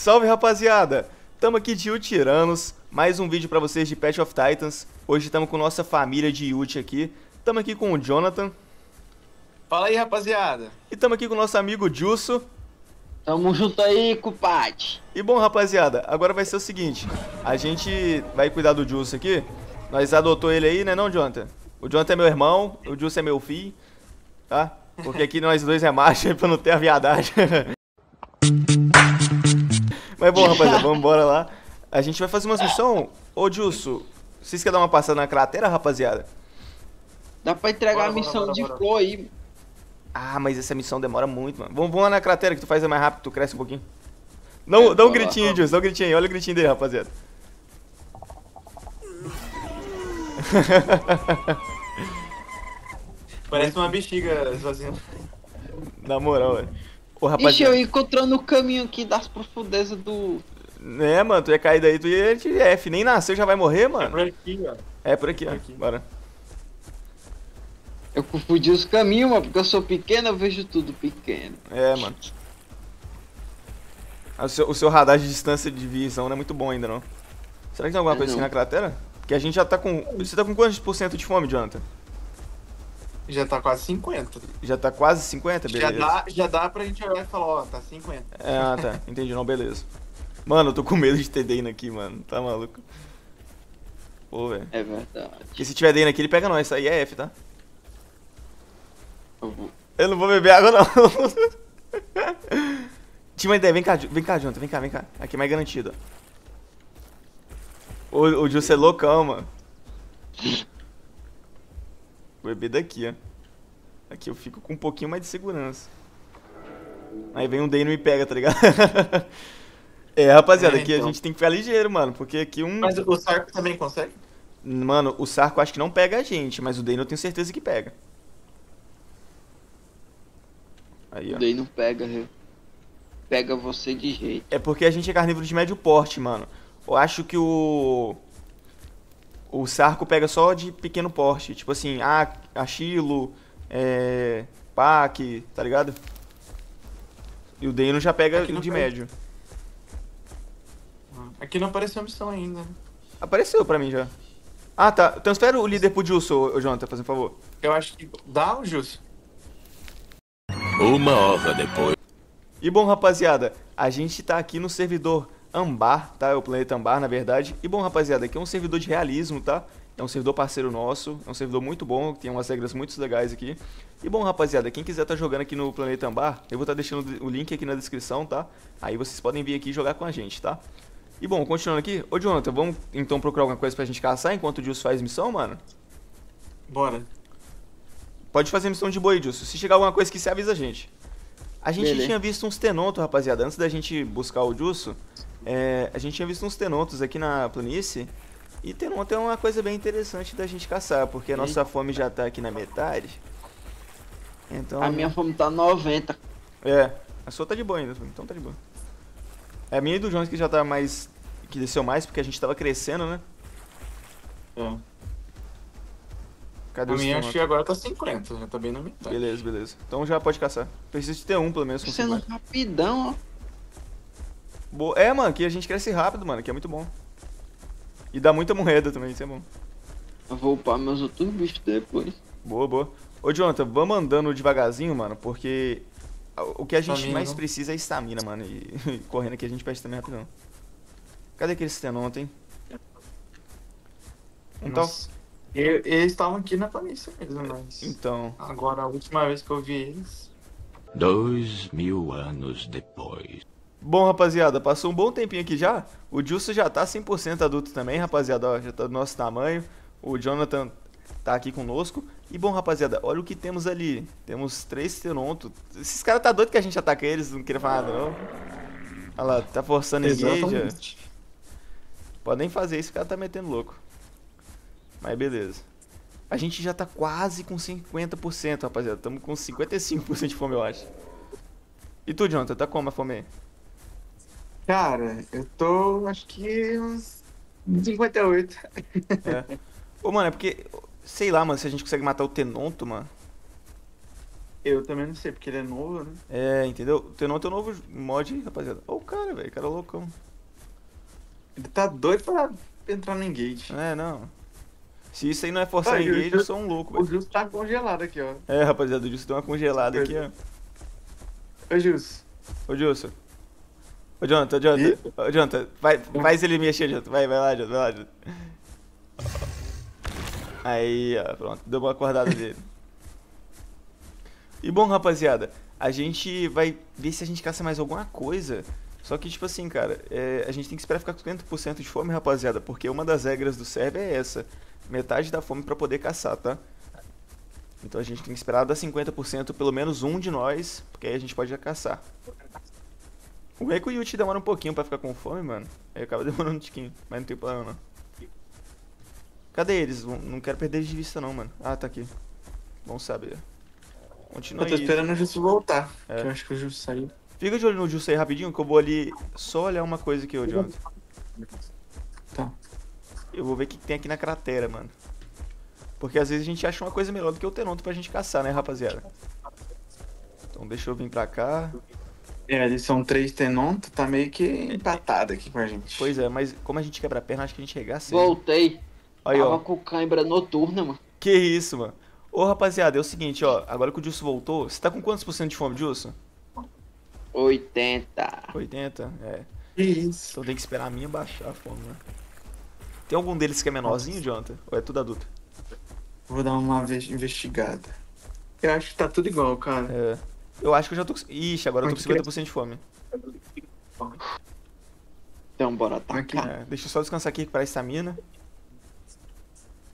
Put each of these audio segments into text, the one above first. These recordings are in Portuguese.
Salve rapaziada! Tamo aqui de Tiranos, mais um vídeo pra vocês de Patch of Titans. Hoje estamos com nossa família de Yut aqui. Tamo aqui com o Jonathan. Fala aí, rapaziada. E tamo aqui com o nosso amigo Jusso. Tamo junto aí, cupate. E bom, rapaziada, agora vai ser o seguinte. A gente vai cuidar do Jusso aqui. Nós adotou ele aí, né não, Jonathan? O Jonathan é meu irmão, o Jusso é meu filho, tá? Porque aqui nós dois é macho, pra não ter a viadagem. Mas bom, rapaziada, vamos embora lá. A gente vai fazer umas missões. Ô, Jusso, vocês querem dar uma passada na cratera, rapaziada? Dá pra entregar Bora, a bora, missão bora, de bora. flor aí. Ah, mas essa missão demora muito, mano. Vamos, vamos lá na cratera que tu faz mais rápido, tu cresce um pouquinho. Não, É, dá um lá, gritinho, vamos. Jusso, dá um gritinho aí. Olha o gritinho dele, rapaziada. Parece uma bexiga esvaziando. Na moral, velho. Ô, Ixi, eu encontrando o caminho aqui das profundezas do. É, mano, tu ia cair daí, tu ia de F. Nem nasceu, já vai morrer, É mano. por aqui, ó. É por aqui, ó. Por aqui. Bora. Eu confundi os caminhos, mano, porque eu sou pequeno, eu vejo tudo pequeno. É, mano. Ah, O seu, o seu radar de distância de visão não é muito bom ainda, não. Será que tem alguma É, coisa aqui não. na cratera? Porque a gente já tá com... Você tá com quantos por cento de fome, Jonathan? Já tá quase 50. Já tá quase 50? Já Beleza. dá, já dá pra gente olhar e falar, ó, tá 50. É, ah, tá. Entendi, não, beleza. Mano, eu tô com medo de ter Dane aqui, mano. Tá maluco? Pô, velho. É verdade. Porque se tiver Dane aqui, ele pega nós. Isso aí é F, tá? Eu vou- Eu não vou beber água, não. Tinha uma ideia. Vem cá, vem cá, Jonathan. Vem cá, vem cá. Aqui é mais garantido. ó. O, o Juice é loucão, mano. Vou beber daqui, ó. Aqui eu fico com um pouquinho mais de segurança. Aí vem um Dane e me pega, tá ligado? é, rapaziada, É, aqui a então. gente tem que ficar ligeiro, mano. Porque aqui um... Mas o Sarco também consegue? Mano, o Sarco acho que não pega a gente, mas o Dane eu tenho certeza que pega. Aí, ó. Daí não pega, viu? Pega você de jeito. É porque a gente é carnívoro de médio porte, mano. Eu acho que o. O Sarco pega só de pequeno porte. Tipo assim, a Achilo, é. Pac, tá ligado? E o Dano já pega de pega. médio. Aqui não apareceu a missão ainda. né? Apareceu pra mim já. Ah, tá. Transfere o líder pro Jusso, Jonathan, fazendo favor. Eu acho que dá o Justo. Uma hora depois. E bom, rapaziada, a gente tá aqui no servidor Ambar, tá? É o planeta Ambar, na verdade. E bom, rapaziada, aqui é um servidor de realismo, tá? É um servidor parceiro nosso, é um servidor muito bom, tem umas regras muito legais aqui. E bom, rapaziada, quem quiser tá jogando aqui no planeta Ambar, eu vou estar deixando o link aqui na descrição, tá? Aí vocês podem vir aqui jogar com a gente, tá? E bom, continuando aqui, ô Jonathan, vamos então procurar alguma coisa pra gente caçar enquanto o Juice faz missão, mano? Bora. Pode fazer missão de boi, Justo. Se chegar alguma coisa que você avisa a gente. A gente Beleza. tinha visto uns tenontos, rapaziada. Antes da gente buscar o Jusso, é, a gente tinha visto uns tenontos aqui na planície. E tenonto é uma coisa bem interessante da gente caçar, porque a nossa fome já tá aqui na metade. Então. A minha fome tá 90. É, a sua tá de boa ainda, então tá de boa. É a minha e do Jones que já tá mais. que desceu mais, porque a gente tava crescendo, né? É. Cadê A minha acho que agora tá 50, já tá bem na metade. Beleza, beleza. Então já pode caçar. Preciso de ter um, pelo menos, Sendo 50. rapidão, ó. Boa. É, mano, que a gente cresce rápido, mano, que é muito bom. E dá muita moeda também, isso é bom. Eu vou upar meus outros bichos depois. Boa, boa. Ô, Jonathan, vamos andando devagarzinho, mano, porque o que a gente Estamina, mais não? precisa é estamina, mano. E correndo aqui a gente perde também rapidão. Cadê aquele tenonto, hein? Então, Nossa. E- Eles estavam aqui na planície mesmo, mas. então, Agora, a última vez que eu vi eles. Dois mil anos depois. Bom, rapaziada, passou um bom tempinho aqui já. O Justo já tá 100% adulto também, rapaziada, ó, já tá do nosso tamanho. O Jonathan tá aqui conosco. E bom, rapaziada, olha o que temos ali. Temos três Tenonto. Esses caras tá doido que a gente ataque eles, não queria falar nada não. Olha lá, tá forçando engage. ó. Exatamente. Pode nem fazer isso, o cara tá metendo louco. Mas beleza. A gente já tá quase com 50%, rapaziada. Tamo com 55% de fome, eu acho. E tu, Jonathan, tá como a fome aí? Cara, eu tô. Acho que uns 58. É. Ô, mano, é porque. Sei lá, mano, se a gente consegue matar o Tenonto, mano. Eu também não sei, porque ele é novo, né? É, entendeu? Tem um teu novo mod aí, rapaziada. Ó o cara, velho. Cara loucão. Ele tá doido pra entrar no engage. É, não. Se isso aí não é forçar Ah, engage, eu- sou um louco, O velho. Justo tá congelado aqui, ó. É, rapaziada, o Justo deu uma congelada aqui, ó. Ô, Jus. Ô, Justo. Ô, Jonathan, ô, Jonathan. Ô, Jonathan, vai, faz ele mexer, Jonathan. Vai, vai lá, Jonathan, vai lá, Jonathan. Aí, ó, pronto. Deu uma acordada dele. E bom, rapaziada, a gente vai ver se a gente caça mais alguma coisa. Só que, tipo assim, cara, é, a gente tem que esperar ficar com 50% de fome, rapaziada, porque uma das regras do server é essa. Metade da fome pra poder caçar, tá? Então a gente tem que esperar dar 50% pelo menos um de nós, porque aí a gente pode já caçar. O Eco e o Yuti demora um pouquinho pra ficar com fome, mano. Aí acaba demorando um tiquinho, mas não tem problema não. Cadê eles? Não- quero perder de vista não, mano. Ah, tá aqui. Bom saber. Continua Eu tô aí. esperando o Justo voltar. É. Eu acho que o Justo saiu. Fica de olho no Justo aí rapidinho, que eu vou ali só olhar uma coisa aqui, ô Jonathan. Tá. Eu vou ver o que tem aqui na cratera, mano. Porque às vezes a gente acha uma coisa melhor do que o Tenonto pra gente caçar, né, rapaziada? Então deixa eu vir pra cá. É, eles são três Tenonto, tá meio que empatado aqui com a gente. Pois é, mas como a gente quebra a perna, acho que a gente regaça. Voltei. Aí, Tava ó. com cãibra noturna, mano. Que isso, mano. Ô, rapaziada, é o seguinte, ó. Agora que o Justo voltou, você tá com quantos por cento de fome, Justo? 80. 80? É. Que isso. Então tem que esperar a minha baixar a fome, né? Tem algum deles que é menorzinho, Jonathan? Ou é tudo adulto? Vou dar uma vez investigada. Eu acho que tá tudo igual, cara. É. Eu acho que eu já tô com... Ixi, agora eu tô com 50% de fome. Então bora atacar. É, deixa eu só descansar aqui, recuperar a estamina.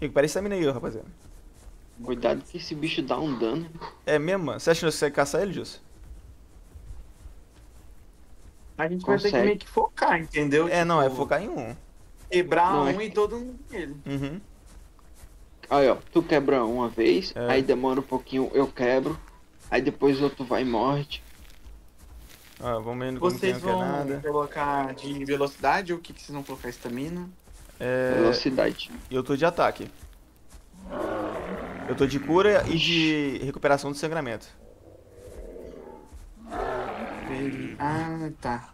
A estamina aí, ó, rapaziada. Cuidado que esse bicho dá um dano. É mesmo, mano? Você acha que você consegue caçar ele, Jus? A gente vai ter que Consegue. meio que focar, entendeu? É, não, é Tipo, focar em um. Quebrar Não, é um que- e todo mundo nele. Uhum. Aí, ó, tu quebra uma vez, É. aí demora um pouquinho, eu quebro. Aí depois o outro vai e morre. Ó, vamos vendo como Vocês quer vão nada. colocar de velocidade ou o que, que vocês vão colocar? Estamina? É, Velocidade. eu tô de ataque. Eu tô de cura e de recuperação de sangramento. Ah, tá.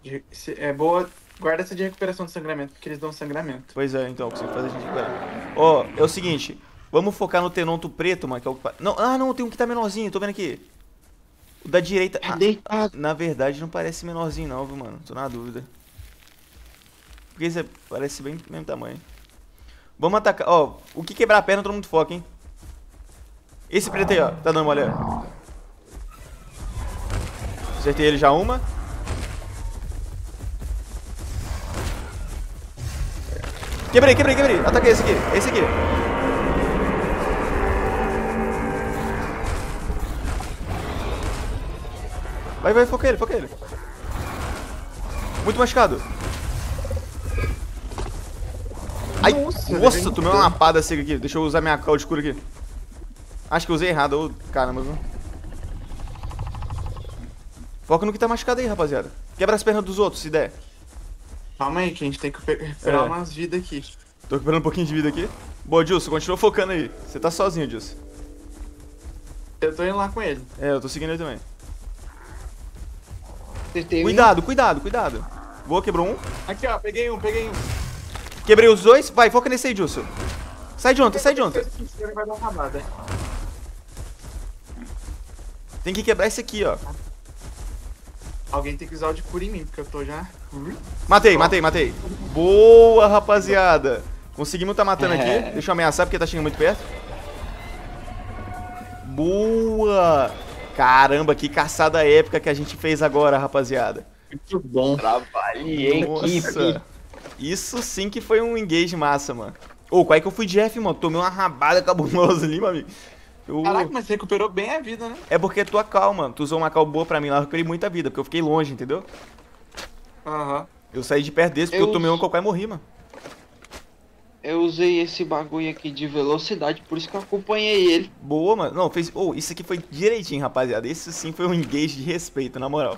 É boa. Guarda essa de recuperação de sangramento, porque eles dão sangramento. Pois é, então, eu consigo fazer a gente recuperar. Ó, é o seguinte, vamos focar no tenonto preto, mano, que é o Não, ah, não, tem um que tá menorzinho, tô vendo aqui. O da direita... É deitado. na verdade, não parece menorzinho não, viu, mano? Tô na dúvida. Porque esse é- parece bem do mesmo tamanho. Vamos atacar, ó, o que quebrar a perna todo mundo foca, hein? Esse preto aí, ó, tá dando mole, ó. Acertei ele já uma. Quebrei, quebrei, quebrei. Ataquei esse aqui, esse aqui. Vai, vai, foca ele, foca ele. Muito machucado. Ai, Nossa, nossa, tomei uma lapada seca aqui. Deixa eu usar minha cal de cura aqui. Acho que eu usei errado, ô caramba, viu? Foca no que tá machucado aí, rapaziada. Quebra as pernas dos outros, se der. Calma aí, que a gente tem que pe- recuperar É. umas vidas aqui. Tô recuperando um pouquinho de vida aqui. Boa, Dilson, continua focando aí. Você tá sozinho, Dilson. Eu tô indo lá com ele. É, eu tô seguindo ele também. Acertei um. Cuidado, cuidado, cuidado. Boa, quebrou um. Aqui, ó, peguei um, peguei um. Quebrei os dois. Vai, foca nesse aí, Dilson. Sai de ontem, sai de ontem. Tem que quebrar esse aqui, ó. Alguém tem que usar o de cura em mim, porque eu tô já. Matei, matei, matei. Boa, rapaziada. Conseguimos tá matando É. aqui. Deixa eu ameaçar porque tá chegando muito perto. Boa. Caramba, que caçada épica que a gente fez agora, rapaziada. Muito bom. Trabalhei em equipe. Isso sim que foi um engage massa, mano. Ô, qual é que eu fui de F, mano? Tomei uma rabada cabulosa ali, meu amigo. Eu- Caraca, mas você recuperou bem a vida, né? É porque tua cal, mano. Tu usou uma cal boa pra mim lá, eu recuperei muita vida, porque eu fiquei longe, entendeu? Aham. Eu saí de perto desse porque eu, Eu- tomei um qualquer e morri, mano. Eu usei esse bagulho aqui de velocidade, por isso que eu acompanhei ele. Boa, mano. Não, fez. Oh, isso aqui foi direitinho, rapaziada. Esse sim foi um engage de respeito, na moral.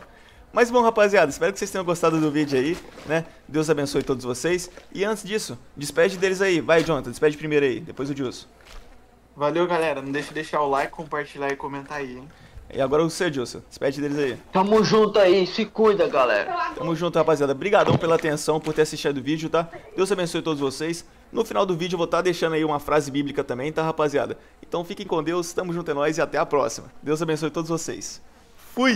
Mas bom, rapaziada, espero que vocês tenham gostado do vídeo aí, né? Deus abençoe todos vocês. E antes disso, despede deles aí. Vai, Jonathan, despede primeiro aí, depois o Dilson. Valeu, galera. Não deixe de deixar o like, compartilhar e comentar aí, hein? E agora o seu, Gilson. Despede deles aí. Tamo junto aí, se cuida, galera. Tamo junto, rapaziada. Obrigadão pela atenção, por ter assistido o vídeo, tá? Deus abençoe todos vocês. No final do vídeo eu vou estar deixando aí uma frase bíblica também, tá, rapaziada? Então fiquem com Deus, tamo junto é nóis e até a próxima. Deus abençoe todos vocês. Fui!